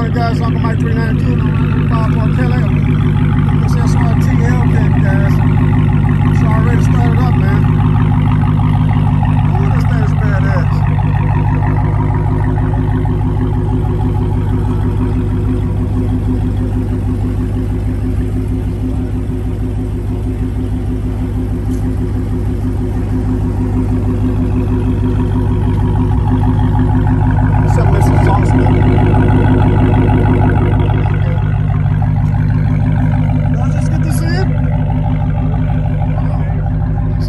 morning, guys. Uncle Mike 392, Bob Moore Cadillac. It's SRT Hellcat, guys. It's already started up, man. Ooh, this thing's badass. Some of this is awesome. Did I just get to see it? Wow. It's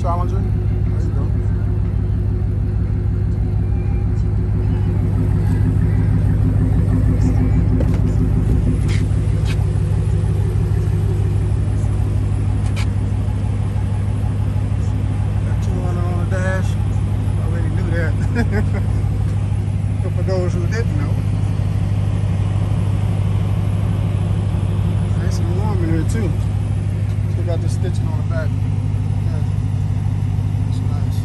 Challenger. There you go. Got 200 on the dash. Already knew that. but for those who didn't know. Nice and warm in here too. Still got the stitching on the back. Yeah. It's nice.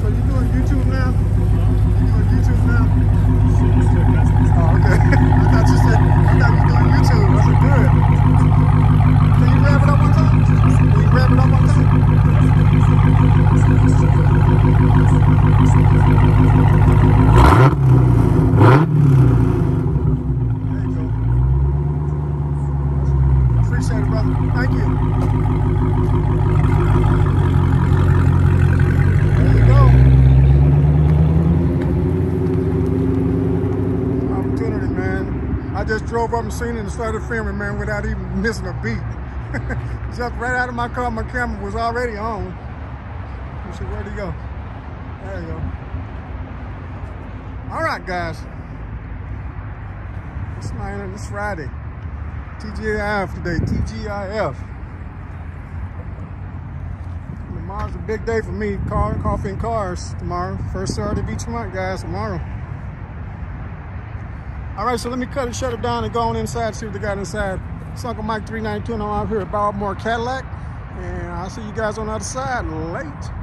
So you doing YouTube now? You doing YouTube now? Oh, okay. I thought you said I thought you doing YouTube. I said good. Can you grab it up one time? Can you grab it up one time? There you go. I appreciate it, brother. Thank you. There you go. Opportunity, man. I just drove up and seen it and started filming, man, without even missing a beat. Jumped right out of my car. My camera was already on. Let's see, where'd he go? There you go. All right, guys. It's it's Friday. TGIF today, TGIF. Tomorrow's a big day for me. Car, coffee and cars tomorrow. First Saturday of each month, guys, tomorrow. All right, so let me cut it, shut it down, and go on inside, see what they got inside. It's Uncle Mike 392, and I'm out here at Bob Moore Cadillac. And I'll see you guys on the other side. Late.